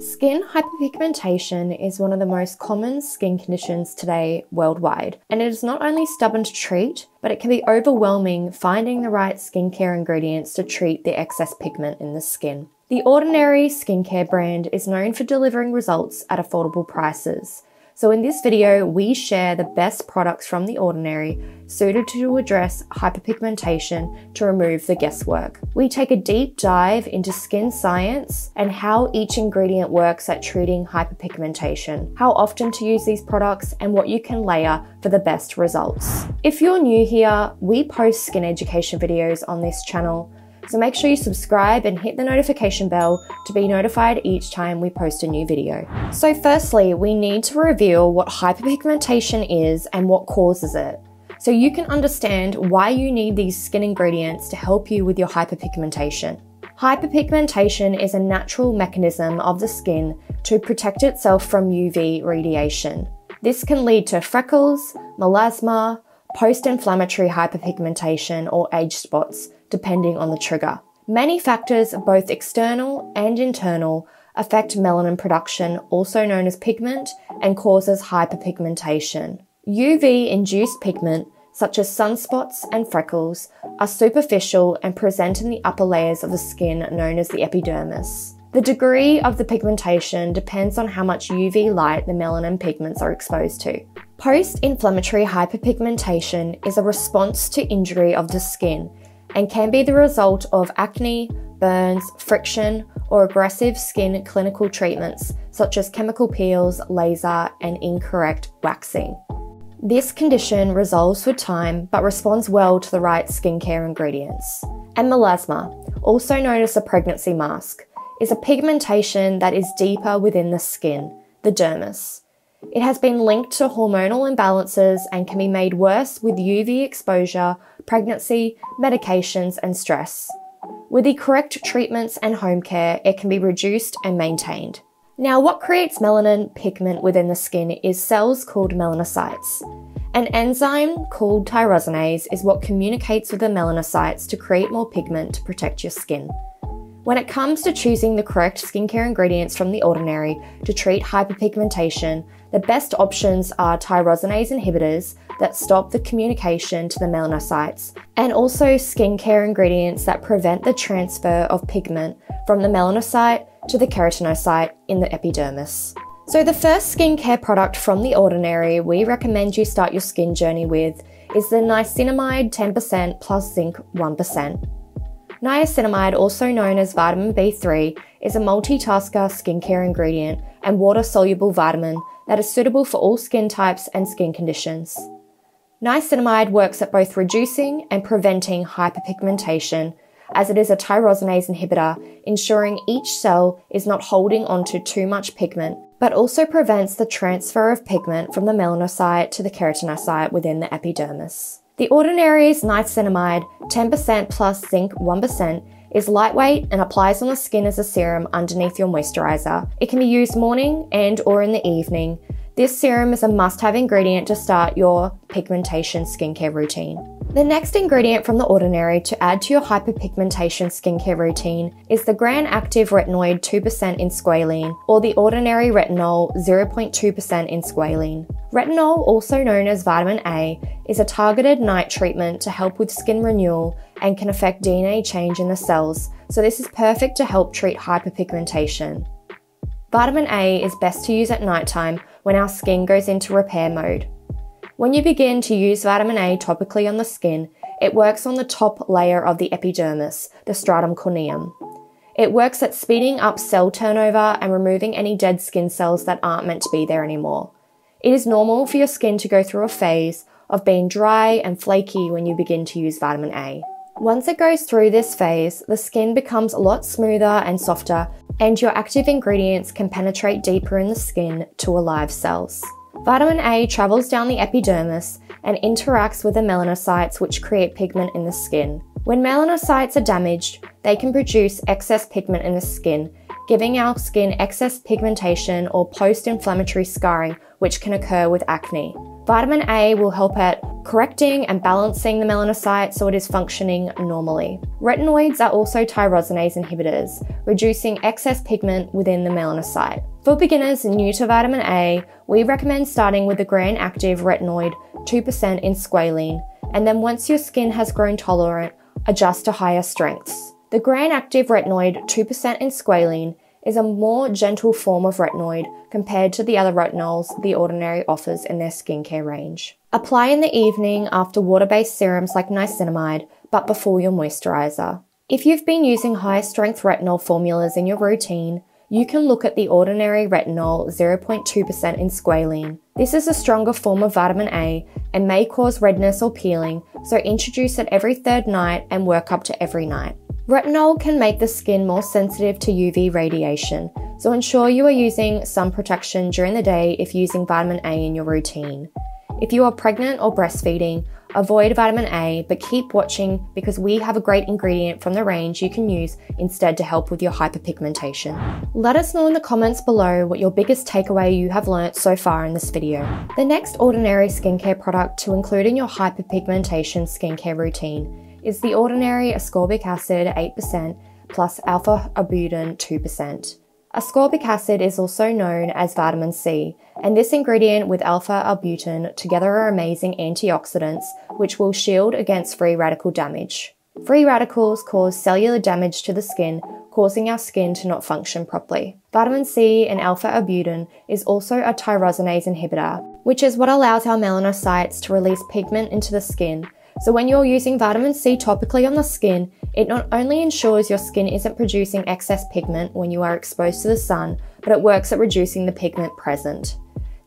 Skin hyperpigmentation is one of the most common skin conditions today worldwide, and it is not only stubborn to treat, but it can be overwhelming finding the right skincare ingredients to treat the excess pigment in the skin. The Ordinary skincare brand is known for delivering results at affordable prices, so in this video, we share the best products from The Ordinary suited to address hyperpigmentation to remove the guesswork. We take a deep dive into skin science and how each ingredient works at treating hyperpigmentation, how often to use these products, and what you can layer for the best results. If you're new here, we post skin education videos on this channel so make sure you subscribe and hit the notification bell to be notified each time we post a new video. So firstly, we need to reveal what hyperpigmentation is and what causes it. So you can understand why you need these skin ingredients to help you with your hyperpigmentation. Hyperpigmentation is a natural mechanism of the skin to protect itself from UV radiation. This can lead to freckles, melasma, post-inflammatory hyperpigmentation or age spots, depending on the trigger. Many factors, both external and internal, affect melanin production, also known as pigment, and causes hyperpigmentation. UV induced pigment, such as sunspots and freckles, are superficial and present in the upper layers of the skin known as the epidermis. The degree of the pigmentation depends on how much UV light the melanin pigments are exposed to. Post inflammatory hyperpigmentation is a response to injury of the skin and can be the result of acne, burns, friction, or aggressive skin clinical treatments such as chemical peels, laser, and incorrect waxing. This condition resolves with time but responds well to the right skincare ingredients. And melasma, also known as a pregnancy mask, is a pigmentation that is deeper within the skin, the dermis. It has been linked to hormonal imbalances and can be made worse with UV exposure, pregnancy, medications, and stress. With the correct treatments and home care, it can be reduced and maintained. Now, what creates melanin pigment within the skin is cells called melanocytes. An enzyme called tyrosinase is what communicates with the melanocytes to create more pigment to protect your skin. When it comes to choosing the correct skincare ingredients from the ordinary to treat hyperpigmentation, the best options are tyrosinase inhibitors that stop the communication to the melanocytes, and also skincare ingredients that prevent the transfer of pigment from the melanocyte to the keratinocyte in the epidermis. So, the first skincare product from the ordinary we recommend you start your skin journey with is the niacinamide 10% plus zinc 1%. Niacinamide, also known as vitamin B3, is a multitasker skincare ingredient and water soluble vitamin that is suitable for all skin types and skin conditions. Niacinamide works at both reducing and preventing hyperpigmentation, as it is a tyrosinase inhibitor, ensuring each cell is not holding onto too much pigment, but also prevents the transfer of pigment from the melanocyte to the keratinocyte within the epidermis. The Ordinary's niacinamide 10% plus zinc 1% is lightweight and applies on the skin as a serum underneath your moisturizer. It can be used morning and or in the evening. This serum is a must-have ingredient to start your pigmentation skincare routine. The next ingredient from The Ordinary to add to your hyperpigmentation skincare routine is the Granactive Retinoid 2% in squalane or the Ordinary Retinol 0.2% in squalane. Retinol, also known as vitamin A, is a targeted night treatment to help with skin renewal and can affect DNA change in the cells, so this is perfect to help treat hyperpigmentation. Vitamin A is best to use at nighttime when our skin goes into repair mode. When you begin to use vitamin A topically on the skin, it works on the top layer of the epidermis, the stratum corneum. It works at speeding up cell turnover and removing any dead skin cells that aren't meant to be there anymore. It is normal for your skin to go through a phase of being dry and flaky when you begin to use vitamin A. Once it goes through this phase, the skin becomes a lot smoother and softer, and your active ingredients can penetrate deeper in the skin to alive cells. Vitamin A travels down the epidermis and interacts with the melanocytes which create pigment in the skin. When melanocytes are damaged, they can produce excess pigment in the skin, giving our skin excess pigmentation or post inflammatory scarring, which can occur with acne. Vitamin A will help at correcting and balancing the melanocyte so it is functioning normally. Retinoids are also tyrosinase inhibitors, reducing excess pigment within the melanocyte. For beginners new to vitamin A, we recommend starting with the Granactive retinoid 2% in squalane, and then once your skin has grown tolerant, adjust to higher strengths. The Granactive retinoid 2% in squalane is a more gentle form of retinoid compared to the other retinols the Ordinary offers in their skincare range. Apply in the evening after water based serums like niacinamide, but before your moisturizer. If you've been using high strength retinol formulas in your routine, you can look at the Ordinary Retinol 0.2% in squalane. This is a stronger form of vitamin A and may cause redness or peeling, so introduce it every third night and work up to every night. Retinol can make the skin more sensitive to UV radiation, so ensure you are using sun protection during the day if using vitamin A in your routine. If you are pregnant or breastfeeding, avoid vitamin A, but keep watching because we have a great ingredient from the range you can use instead to help with your hyperpigmentation. Let us know in the comments below what your biggest takeaway you have learnt so far in this video. The next ordinary skincare product to include in your hyperpigmentation skincare routine is the ordinary ascorbic acid 8% plus alpha arbutin 2%. Ascorbic acid is also known as vitamin C, and this ingredient with alpha arbutin together are amazing antioxidants which will shield against free radical damage. Free radicals cause cellular damage to the skin, causing our skin to not function properly. Vitamin C and alpha arbutin is also a tyrosinase inhibitor, which is what allows our melanocytes to release pigment into the skin so when you're using vitamin C topically on the skin, it not only ensures your skin isn't producing excess pigment when you are exposed to the sun, but it works at reducing the pigment present.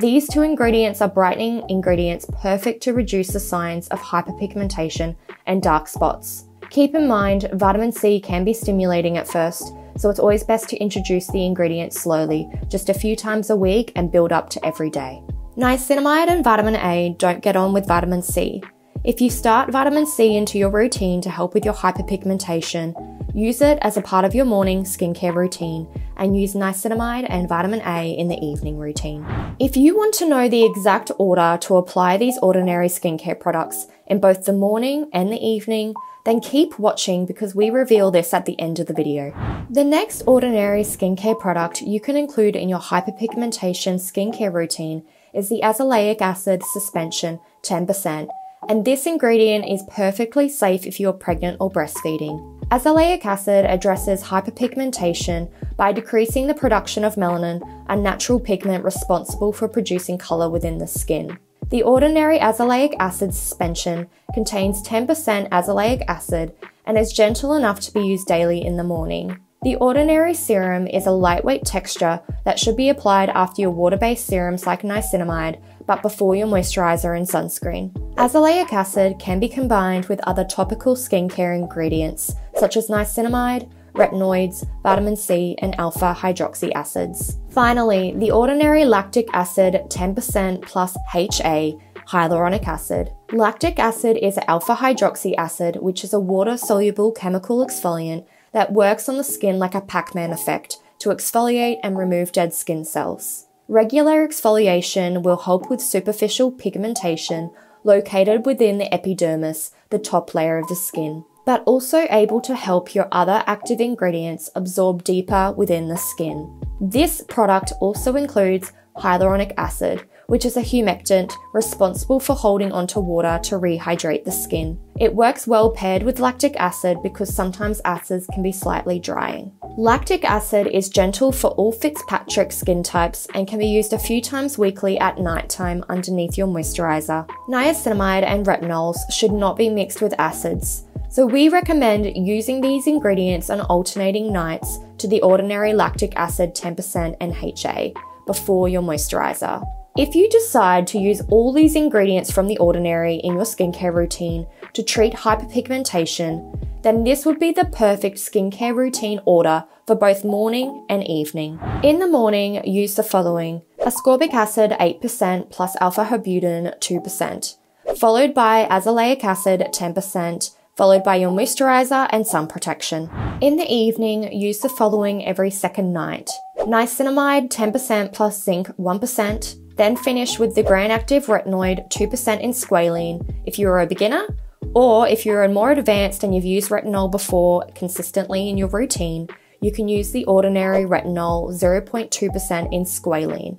These two ingredients are brightening ingredients perfect to reduce the signs of hyperpigmentation and dark spots. Keep in mind, vitamin C can be stimulating at first, so it's always best to introduce the ingredient slowly, just a few times a week and build up to every day. Niacinamide and vitamin A don't get on with vitamin C, if you start vitamin C into your routine to help with your hyperpigmentation, use it as a part of your morning skincare routine and use niacinamide and vitamin A in the evening routine. If you want to know the exact order to apply these ordinary skincare products in both the morning and the evening, then keep watching because we reveal this at the end of the video. The next ordinary skincare product you can include in your hyperpigmentation skincare routine is the azelaic acid suspension 10% and this ingredient is perfectly safe if you're pregnant or breastfeeding. Azelaic acid addresses hyperpigmentation by decreasing the production of melanin, a natural pigment responsible for producing colour within the skin. The ordinary azelaic acid suspension contains 10% azelaic acid and is gentle enough to be used daily in the morning. The ordinary serum is a lightweight texture that should be applied after your water based serums like niacinamide but before your moisturizer and sunscreen. Azelaic acid can be combined with other topical skincare ingredients such as niacinamide, retinoids, vitamin C, and alpha hydroxy acids. Finally, the ordinary lactic acid 10% plus HA hyaluronic acid. Lactic acid is alpha hydroxy acid, which is a water soluble chemical exfoliant that works on the skin like a Pac Man effect to exfoliate and remove dead skin cells. Regular exfoliation will help with superficial pigmentation located within the epidermis, the top layer of the skin, but also able to help your other active ingredients absorb deeper within the skin. This product also includes hyaluronic acid, which is a humectant responsible for holding onto water to rehydrate the skin. It works well paired with lactic acid because sometimes acids can be slightly drying. Lactic acid is gentle for all Fitzpatrick skin types and can be used a few times weekly at nighttime underneath your moisturizer. Niacinamide and retinols should not be mixed with acids. So we recommend using these ingredients on alternating nights to the ordinary lactic acid 10% and HA before your moisturizer. If you decide to use all these ingredients from the ordinary in your skincare routine to treat hyperpigmentation, then this would be the perfect skincare routine order for both morning and evening. In the morning, use the following ascorbic acid 8% plus alpha arbutin 2%, followed by azelaic acid 10%, followed by your moisturizer and sun protection. In the evening, use the following every second night. Niacinamide 10% plus zinc 1%, Then finish with the Granactive Retinoid 2% in squalane if you're a beginner, or if you're more advanced and you've used retinol before consistently in your routine, you can use the ordinary retinol 0.2% in squalane.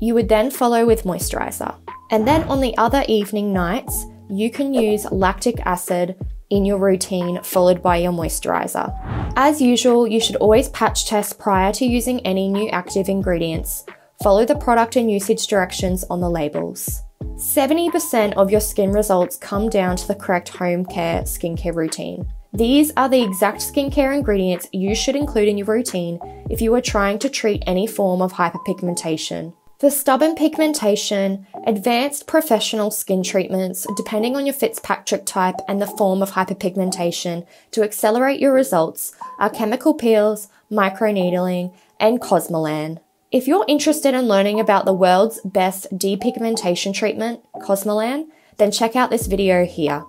You would then follow with moisturizer. And then on the other evening nights, you can use lactic acid in your routine followed by your moisturizer. As usual, you should always patch test prior to using any new active ingredients. Follow the product and usage directions on the labels. 70% of your skin results come down to the correct home care skincare routine. These are the exact skincare ingredients you should include in your routine if you are trying to treat any form of hyperpigmentation. For stubborn pigmentation, advanced professional skin treatments, depending on your Fitzpatrick type and the form of hyperpigmentation, to accelerate your results are chemical peels, microneedling, and Cosmelan. If you're interested in learning about the world's best depigmentation treatment, Cosmelan, then check out this video here.